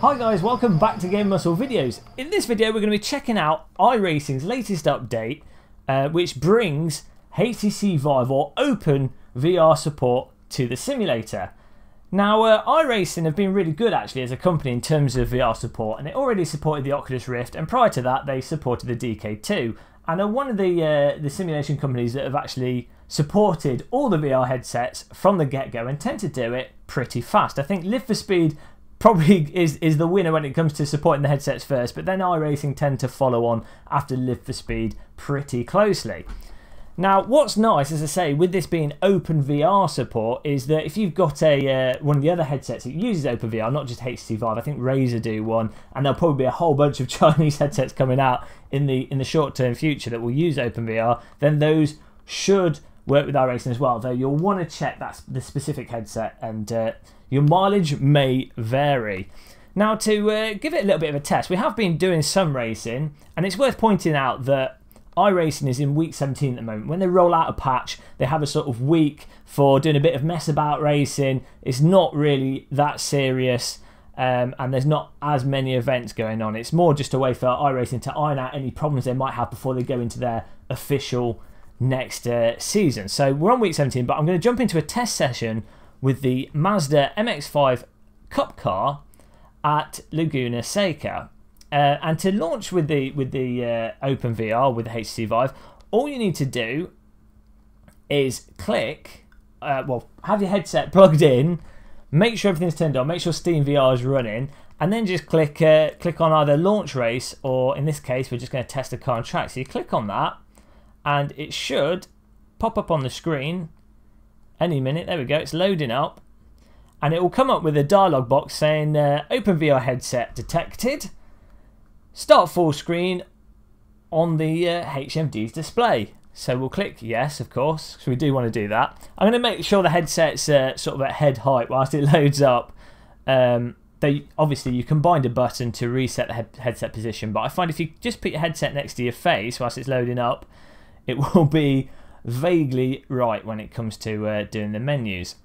Hi guys, welcome back to Gamer Muscle Videos. In this video we're going to be checking out iRacing's latest update uh, which brings HTC Vive or Open VR support to the simulator. Now uh, iRacing have been really good actually as a company in terms of VR support and it already supported the Oculus Rift and prior to that they supported the DK2 and are one of the, uh, the simulation companies that have actually supported all the VR headsets from the get-go and tend to do it pretty fast. I think Live for Speed probably is, is the winner when it comes to supporting the headsets first, but then iRacing tend to follow on after Live for Speed pretty closely. Now, what's nice, as I say, with this being Open VR support, is that if you've got a uh, one of the other headsets that uses Open VR, not just HTC Vive, I think Razer do one, and there'll probably be a whole bunch of Chinese headsets coming out in the in the short term future that will use Open VR. Then those should work with iRacing as well. Though you'll want to check that the specific headset and uh, your mileage may vary. Now, to uh, give it a little bit of a test, we have been doing some racing, and it's worth pointing out that iRacing is in week 17 at the moment. When they roll out a patch, they have a sort of week for doing a bit of mess about racing. It's not really that serious. Um, and there's not as many events going on. It's more just a way for iRacing to iron out any problems they might have before they go into their official next uh, season. So we're on week 17, but I'm going to jump into a test session with the Mazda MX5 Cup car at Laguna Seca. Uh, and to launch with the with the uh, Open VR with the HTC Vive, all you need to do is click, uh, well, have your headset plugged in, make sure everything's turned on, make sure Steam VR is running, and then just click uh, click on either launch race or in this case we're just going to test the car on track. So you click on that, and it should pop up on the screen any minute. There we go, it's loading up. And it will come up with a dialog box saying uh, OpenVR headset detected. Start full screen on the uh, HMD's display. So we'll click yes, of course, because we do want to do that. I'm going to make sure the headset's uh, sort of at head height whilst it loads up. Um, they obviously you can bind a button to reset the he headset position, but I find if you just put your headset next to your face whilst it's loading up, it will be vaguely right when it comes to uh, doing the menus.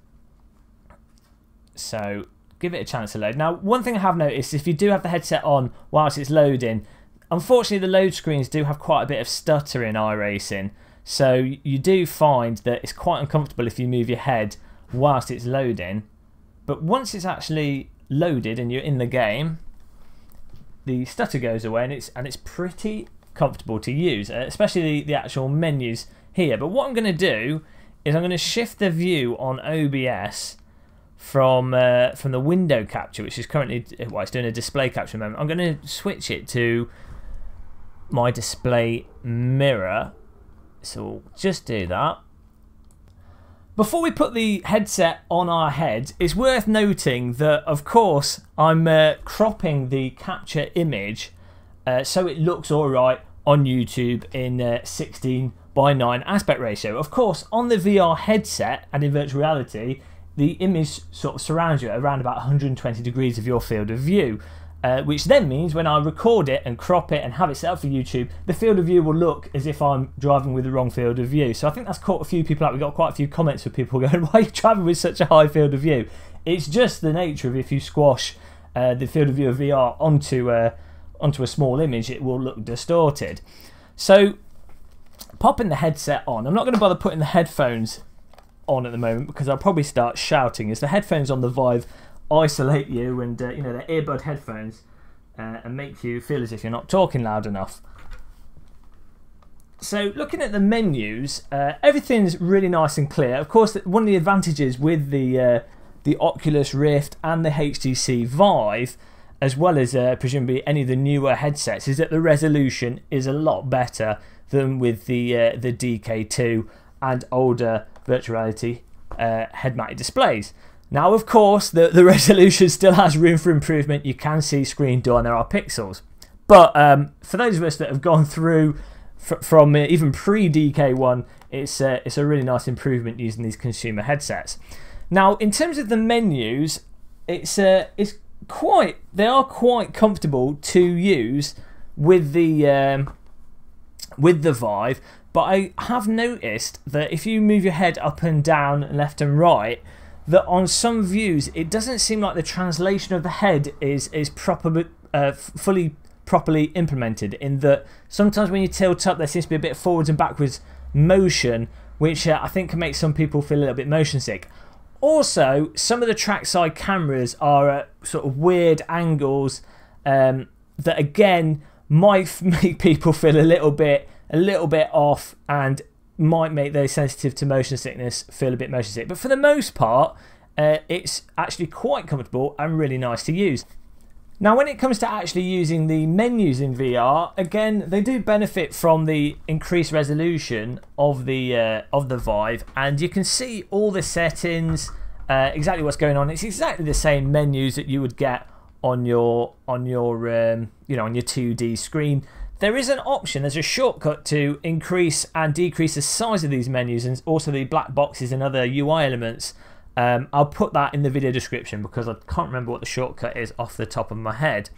So give it a chance to load. Now, one thing I have noticed, if you do have the headset on whilst it's loading, unfortunately the load screens do have quite a bit of stutter in iRacing. So you do find that it's quite uncomfortable if you move your head whilst it's loading. But once it's actually loaded and you're in the game, the stutter goes away and it's and it's pretty comfortable to use, uh, especially the, the actual menus here. But what I'm going to do is I'm going to shift the view on OBS from uh, from the window capture, which is currently well, it's doing a display capture moment. I'm going to switch it to my display mirror. So we'll just do that. Before we put the headset on our head, it's worth noting that, of course, I'm uh, cropping the capture image uh, so it looks alright on YouTube in uh, 16 by 9 aspect ratio. Of course, on the VR headset and in virtual reality, the image sort of surrounds you around about 120 degrees of your field of view. Uh, which then means when I record it and crop it and have it set up for YouTube, the field of view will look as if I'm driving with the wrong field of view. So I think that's caught a few people out. We got quite a few comments of people going, "Why are you driving with such a high field of view?" It's just the nature of if you squash uh, the field of view of VR onto a, onto a small image, it will look distorted. So popping the headset on. I'm not going to bother putting the headphones on at the moment because I'll probably start shouting as the headphones on the Vive isolate you and uh, you know they're earbud headphones uh, and make you feel as if you're not talking loud enough. So looking at the menus, uh, everything's really nice and clear. Of course, one of the advantages with the uh, the Oculus Rift and the HTC Vive, as well as uh, presumably any of the newer headsets, is that the resolution is a lot better than with the, uh, the DK2 and older virtual reality uh, head mounted displays. Now, of course, the, the resolution still has room for improvement. You can see screen door and there are pixels. But um, for those of us that have gone through from even pre DK1, it's, uh, it's a really nice improvement using these consumer headsets. Now, in terms of the menus, it's, uh, it's quite, they are quite comfortable to use with the, um, with the Vive, but I have noticed that if you move your head up and down, left and right, that on some views it doesn't seem like the translation of the head is, is proper, uh, fully properly implemented in that sometimes when you tilt up there seems to be a bit forwards and backwards motion which uh, I think can make some people feel a little bit motion sick. Also, some of the trackside cameras are at sort of weird angles um, that again might make people feel a little bit a little bit off and might make those sensitive to motion sickness feel a bit motion sick. But for the most part, uh, it's actually quite comfortable and really nice to use. Now, when it comes to actually using the menus in VR, again, they do benefit from the increased resolution of the uh, of the Vive, and you can see all the settings, uh, exactly what's going on. It's exactly the same menus that you would get on your on your um, you know on your 2D screen. There is an option, there's a shortcut to increase and decrease the size of these menus and also the black boxes and other UI elements. Um, I'll put that in the video description because I can't remember what the shortcut is off the top of my head.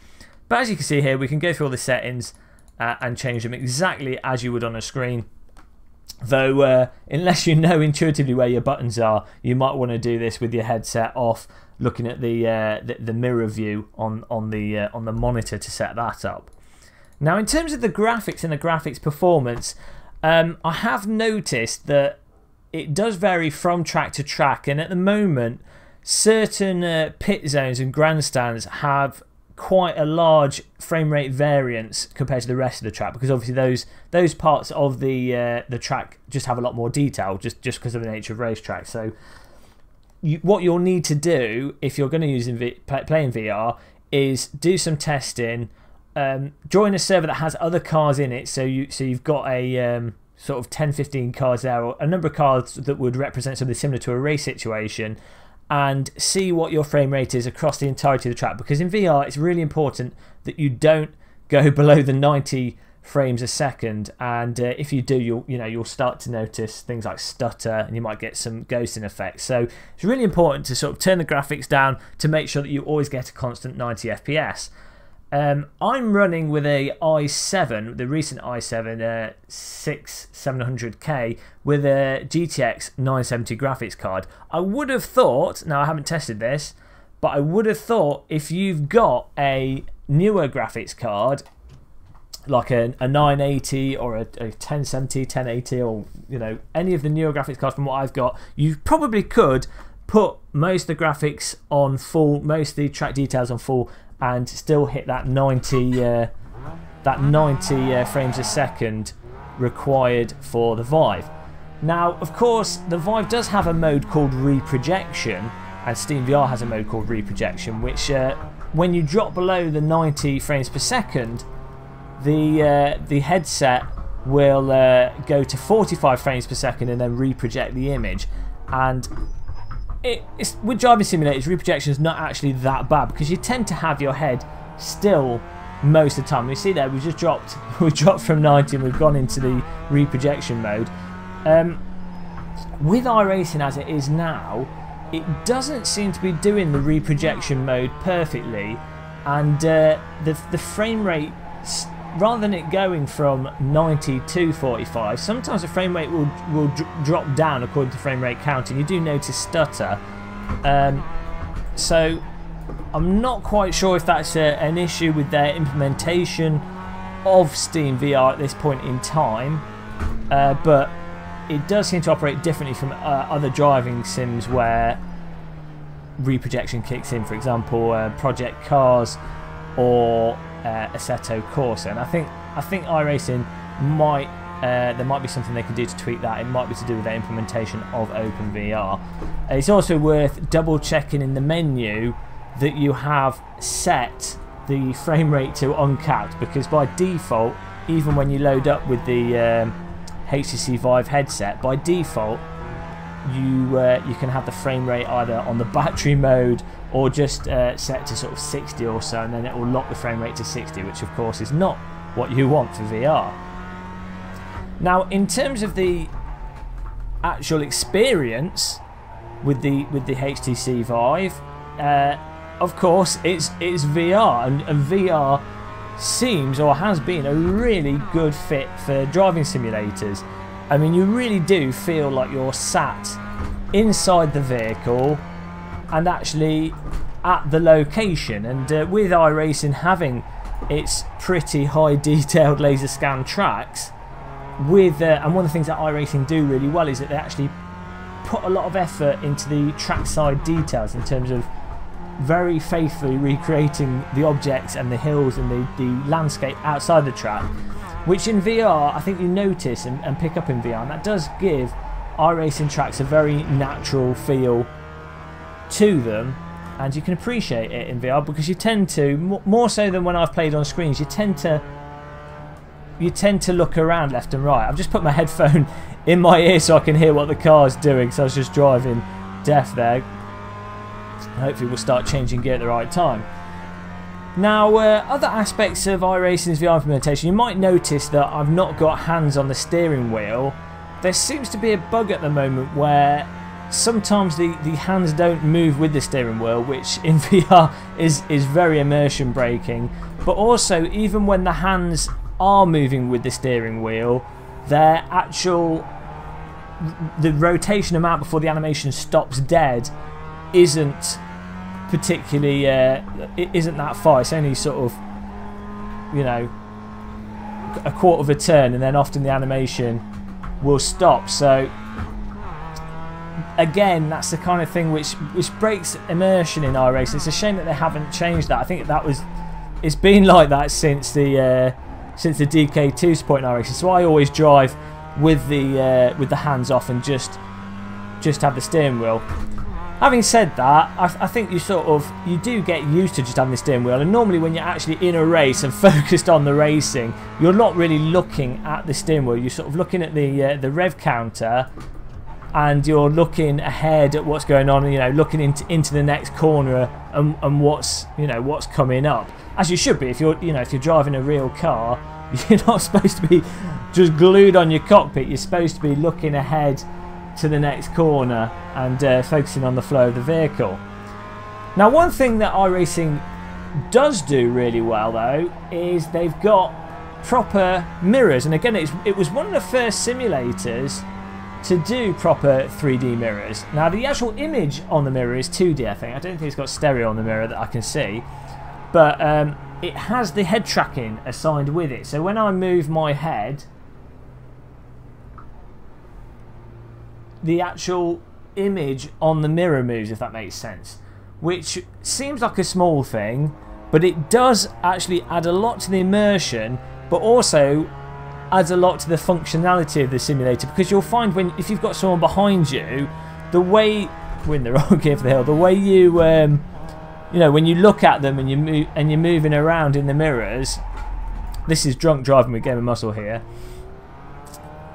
But as you can see here, we can go through all the settings uh, and change them exactly as you would on a screen. Though, uh, unless you know intuitively where your buttons are, you might want to do this with your headset off, looking at the, uh, the, the, mirror view on, on, the, uh, on the monitor to set that up. Now, in terms of the graphics and the graphics performance, um, I have noticed that it does vary from track to track, and at the moment, certain uh, pit zones and grandstands have quite a large frame rate variance compared to the rest of the track because obviously those those parts of the uh, the track just have a lot more detail just just because of the nature of racetrack. So you, what you'll need to do if you're going to use in v, play in VR is do some testing. Um, join a server that has other cars in it, so you so you've got a um, sort of 10, 15 cards there, or a number of cards that would represent something similar to a race situation, and see what your frame rate is across the entirety of the track. Because in VR, it's really important that you don't go below the 90 frames a second, and uh, if you do, you'll you know you'll start to notice things like stutter, and you might get some ghosting effects. So it's really important to sort of turn the graphics down to make sure that you always get a constant 90 FPS. Um, I'm running with a i7, the recent i7 uh, 6700K with a GTX 970 graphics card. I would have thought, now I haven't tested this, but I would have thought if you've got a newer graphics card, like a, a 980 or a, a 1070, 1080, or you know any of the newer graphics cards from what I've got, you probably could put most of the graphics on full, most of the track details on full, and still hit that 90, uh, that 90 uh, frames a second required for the Vive. Now, of course, the Vive does have a mode called reprojection, and Steam VR has a mode called reprojection, which uh, when you drop below the 90 frames per second, the, uh, the headset will uh, go to 45 frames per second and then reproject the image. And it, with driving simulators, reprojection is not actually that bad because you tend to have your head still most of the time. You see there we just dropped we dropped from 90 and we've gone into the reprojection mode. Um, with iRacing as it is now, it doesn't seem to be doing the reprojection mode perfectly, and uh, the the frame rate rather than it going from 90 to 45, sometimes the frame rate will, will drop down according to frame rate counting. You do notice stutter. Um, so I'm not quite sure if that's a, an issue with their implementation of Steam VR at this point in time, uh, but it does seem to operate differently from uh, other driving sims where reprojection kicks in. For example, uh, Project Cars or uh, Assetto Corsa. And I think I think iRacing might uh, there might be something they can do to tweak that. It might be to do with their implementation of OpenVR. It's also worth double checking in the menu that you have set the frame rate to uncapped because by default, even when you load up with the um, HTC Vive headset, by default you uh, you can have the frame rate either on the battery mode or just uh, set to sort of 60 or so and then it will lock the frame rate to 60 which of course is not what you want for VR. Now in terms of the actual experience with the with the HTC Vive uh, of course it's it's VR and, and VR seems or has been a really good fit for driving simulators. I mean you really do feel like you're sat inside the vehicle and actually at the location. And uh, with iRacing having its pretty high detailed laser scan tracks, with uh, and one of the things that iRacing do really well is that they actually put a lot of effort into the trackside details in terms of very faithfully recreating the objects and the hills and the, the landscape outside the track which in VR I think you notice and, and pick up in VR and that does give iRacing tracks a very natural feel to them and you can appreciate it in VR because you tend to more so than when I've played on screens you tend to you tend to look around left and right. I've just put my headphone in my ear so I can hear what the car's doing so I was just driving deaf there. Hopefully we'll start changing gear at the right time now, uh, other aspects of iRacing's VR implementation, you might notice that I've not got hands on the steering wheel. There seems to be a bug at the moment where sometimes the, the hands don't move with the steering wheel, which in VR is, is very immersion breaking. But also, even when the hands are moving with the steering wheel, their actual the rotation amount before the animation stops dead isn't particularly uh, it isn't that far. It's only sort of you know a quarter of a turn, and then often the animation will stop. So again, that's the kind of thing which which breaks immersion in iRacing. It's a shame that they haven't changed that. I think that was it's been like that since the uh, since the DK2 support in iRacing. So I always drive with the uh, with the hands off and just just have the steering wheel. Having said that, I, I, think you sort of you do get used to just having the steering wheel, and normally when you're actually in a race and focused on the racing, you're not really looking at the steering wheel. You're sort of looking at the uh, the rev counter, and you're looking ahead at what's going on. You know, looking into into the next corner and, and what's you know what's coming up, as you should be if you're you know if you're driving a real car. You're not supposed to be just glued on your cockpit. You're supposed to be looking ahead to the next corner and uh, focusing on the flow of the vehicle. Now one thing that iRacing does do really well though is they've got proper mirrors and again it was one of the first simulators to do proper 3D mirrors. Now the actual image on the mirror is 2D I think. I don't think it's got stereo on the mirror that I can see. But um, it has the head tracking assigned with it. So when I move my head the actual image on the mirror moves, if that makes sense. Which seems like a small thing, but it does actually add a lot to the immersion, but also adds a lot to the functionality of the simulator because you'll find when if you've got someone behind you, the way we're in the wrong for the hill, the way you um, you know when you look at them and you move and you're moving around in the mirrors. This is drunk driving with Gamer Muscle here.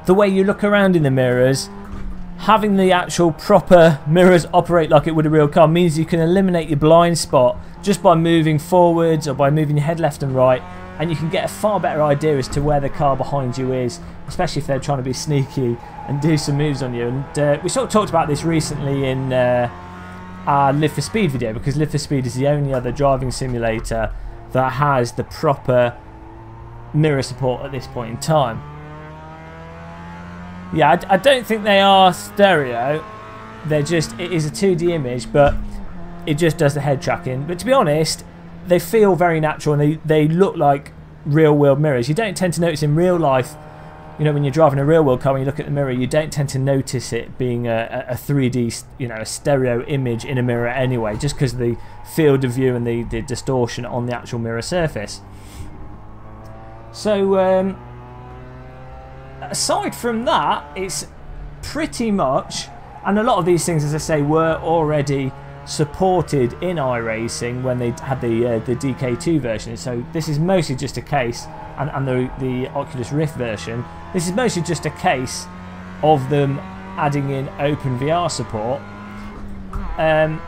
The way you look around in the mirrors having the actual proper mirrors operate like it would a real car means you can eliminate your blind spot just by moving forwards or by moving your head left and right and you can get a far better idea as to where the car behind you is especially if they're trying to be sneaky and do some moves on you. And uh, we sort of talked about this recently in uh, our Live for Speed video because Live for Speed is the only other driving simulator that has the proper mirror support at this point in time yeah, I, I don't think they are stereo. They're just, it is a 2D image, but it just does the head tracking. But to be honest, they feel very natural and they, they look like real world mirrors. You don't tend to notice in real life, you know, when you're driving a real world car, when you look at the mirror, you don't tend to notice it being a, a 3D, you know, a stereo image in a mirror anyway, just because the field of view and the, the distortion on the actual mirror surface. So, um, aside from that, it's pretty much, and a lot of these things, as I say, were already supported in iRacing when they had the uh, the DK2 version. So this is mostly just a case, and, and the, the Oculus Rift version, this is mostly just a case of them adding in OpenVR support. Um,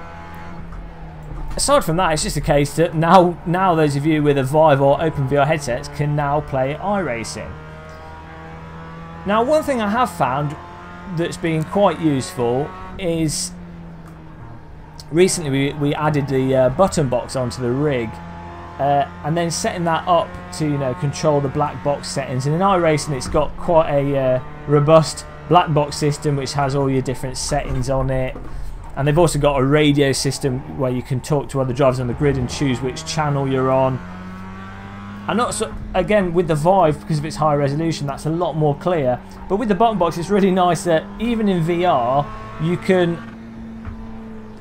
aside from that, it's just a case that now, now those of you with a Vive or OpenVR headsets can now play iRacing. Now one thing I have found that's been quite useful is recently we, we added the uh, button box onto the rig uh, and then setting that up to you know control the black box settings and in iRacing it's got quite a uh, robust black box system which has all your different settings on it And they've also got a radio system where you can talk to other drivers on the grid and choose which channel you're on. And not so, again with the Vive because of its high resolution, that's a lot more clear. But with the button box, it's really nice that even in VR, you can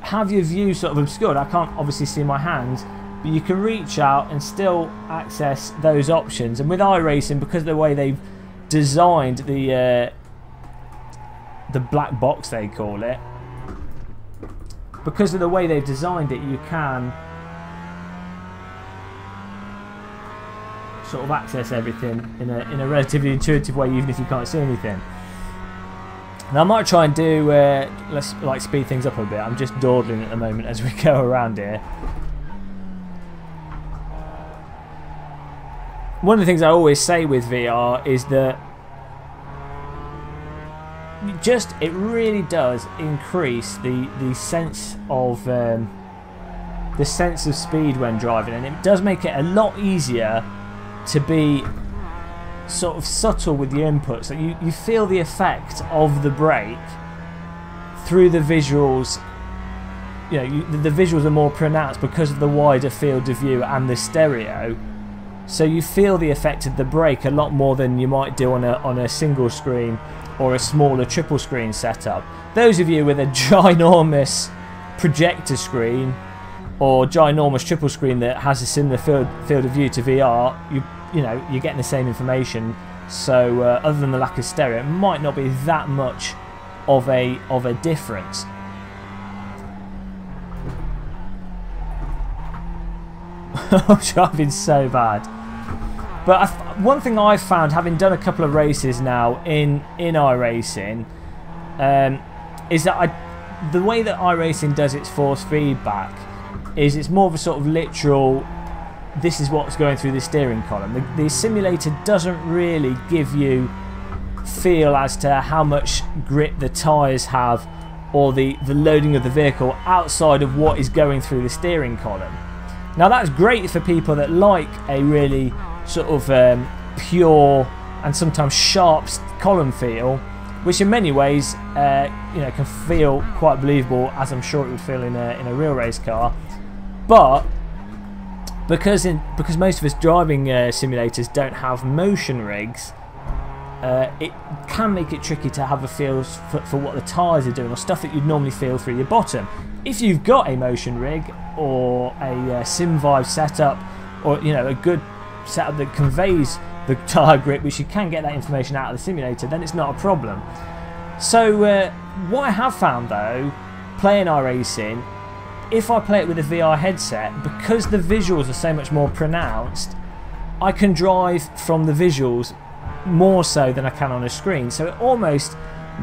have your view sort of obscured. I can't obviously see my hands, but you can reach out and still access those options. And with iRacing, because of the way they've designed the uh, the black box they call it, because of the way they've designed it, you can sort of access everything in a, in a relatively intuitive way, even if you can't see anything. Now I might try and do, uh, let's like speed things up a bit. I'm just dawdling at the moment as we go around here. One of the things I always say with VR is that just it really does increase the the sense of um, the sense of speed when driving, and it does make it a lot easier to be sort of subtle with the inputs. That you, you feel the effect of the brake through the visuals. You know, you, the, the visuals are more pronounced because of the wider field of view and the stereo. So you feel the effect of the brake a lot more than you might do on a on a single screen or a smaller triple screen setup. Those of you with a ginormous projector screen or ginormous triple screen that has a similar field, field of view to VR, you you know you're getting the same information. So uh, other than the lack of stereo, it might not be that much of a of a difference. Driving so bad. But one thing I've found, having done a couple of races now in in iRacing, um, is that I, the way that iRacing does its force feedback is it's more of a sort of literal. This is what's going through the steering column. The, the simulator doesn't really give you feel as to how much grip the tyres have or the, the loading of the vehicle outside of what is going through the steering column. Now that's great for people that like a really sort of um, pure and sometimes sharp column feel, which in many ways uh, you know can feel quite believable, as I'm sure it would feel in a in a real race car. But because in because most of us driving uh, simulators don't have motion rigs, uh, it can make it tricky to have a feel for, for, what the tyres are doing or stuff that you'd normally feel through your bottom. If you've got a motion rig or a uh, setup or you know a good setup that conveys the tyre grip, which you can get that information out of the simulator, then it's not a problem. So uh, what I have found though, playing iRacing, if I play it with a VR headset, because the visuals are so much more pronounced, I can drive from the visuals more so than I can on a screen. So it almost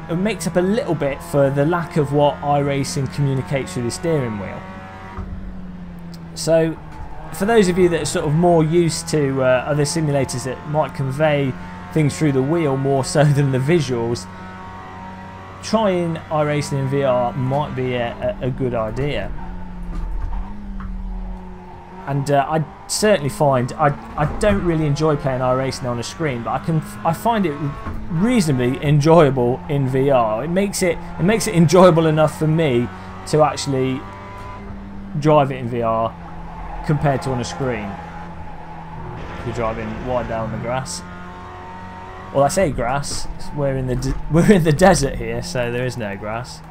it makes up a little bit for the lack of what iRacing communicates through the steering wheel. So for those of you that are sort of more used to uh, other simulators that might convey things through the wheel more so than the visuals, trying iRacing in VR might be a, a, a good idea. And uh, I certainly find I, I don't really enjoy playing iRacing on a screen, but I can I find it reasonably enjoyable in VR. It makes it it makes it enjoyable enough for me to actually drive it in VR compared to on a screen. You're driving wide down the grass. Well, I say grass. We're in the we're in the desert here, so there is no grass.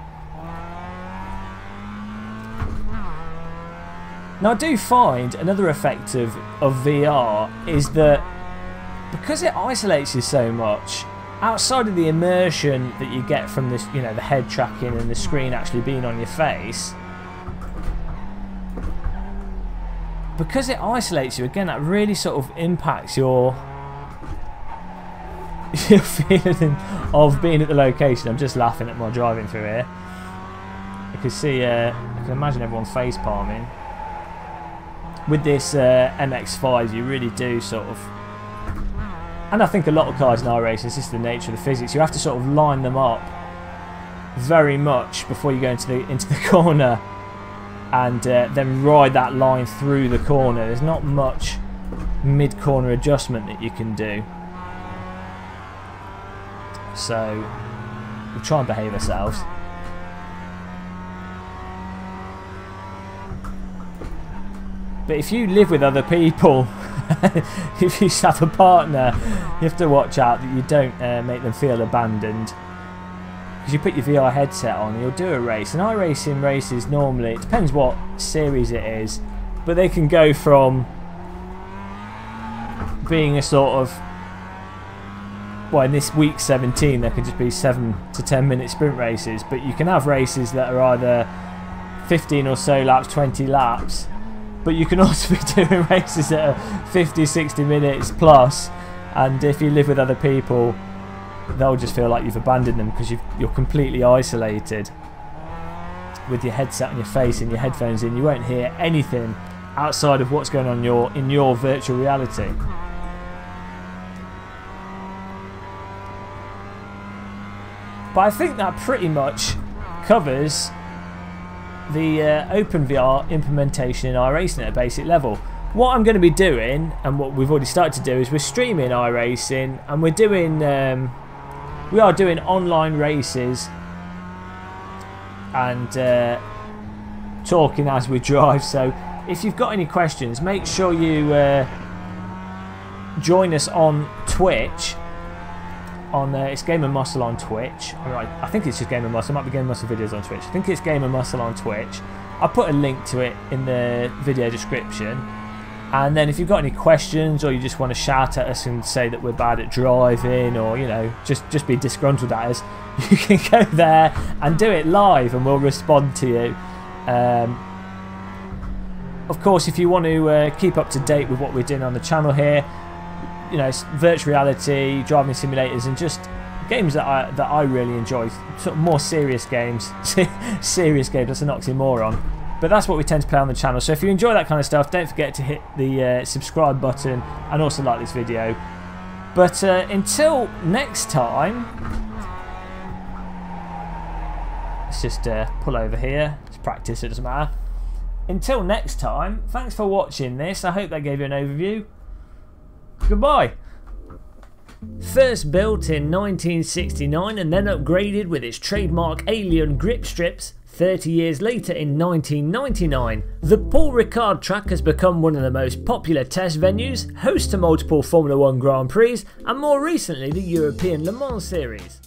Now, I do find another effect of of VR is that because it isolates you so much, outside of the immersion that you get from this, you know, the head tracking and the screen actually being on your face, because it isolates you, again, that really sort of impacts your your feeling of being at the location. I'm just laughing at my driving through here. You can see, uh, I can imagine everyone face palming. With this uh, MX-5, you really do sort of, and I think a lot of cars in our races, this is the nature of the physics. You have to sort of line them up very much before you go into the into the corner and uh, then ride that line through the corner. There's not much mid-corner adjustment that you can do. So we'll try and behave ourselves. But if you live with other people, if you have a partner, you have to watch out that you don't uh, make them feel abandoned. Because you put your VR headset on, you'll do a race. And iRacing races normally, it depends what series it is, but they can go from being a sort of well, in this week 17, there could just be 7 to 10 minute sprint races, but you can have races that are either 15 or so laps, 20 laps, but you can also be doing races that are 50, 60 minutes plus, and if you live with other people, they'll just feel like you've abandoned them because you're completely isolated with your headset on your face and your headphones in. You won't hear anything outside of what's going on in your, in your virtual reality. But I think that pretty much covers the uh, OpenVR implementation in iRacing at a basic level. What I'm going to be doing, and what we've already started to do, is we're streaming iRacing, and we're doing, um, we are doing online races, and uh, talking as we drive. So if you've got any questions, make sure you uh, join us on Twitch on uh, it's Gamer Muscle on Twitch. Right, I think it's just Gamer Muscle. It might be Gamer Muscle videos on Twitch. I think it's Gamer Muscle on Twitch. I'll put a link to it in the video description. And then if you've got any questions or you just want to shout at us and say that we're bad at driving or, you know, just, just be disgruntled at us, you can go there and do it live and we'll respond to you. Um, of course, if you want to uh, keep up to date with what we're doing on the channel here, you know, virtual reality, driving simulators, and just games that I that I really enjoy. Sort of more serious games, serious games. That's an oxymoron. But that's what we tend to play on the channel. So if you enjoy that kind of stuff, don't forget to hit the uh, subscribe button and also like this video. But uh, until next time, let's just uh, pull over here. It's practice, it doesn't matter. Until next time, thanks for watching this. I hope that gave you an overview. Goodbye. First built in 1969 and then upgraded with its trademark alien grip strips, 30 years later in 1999, the Paul Ricard track has become one of the most popular test venues, host to multiple Formula One Grand Prix, and more recently the European Le Mans Series.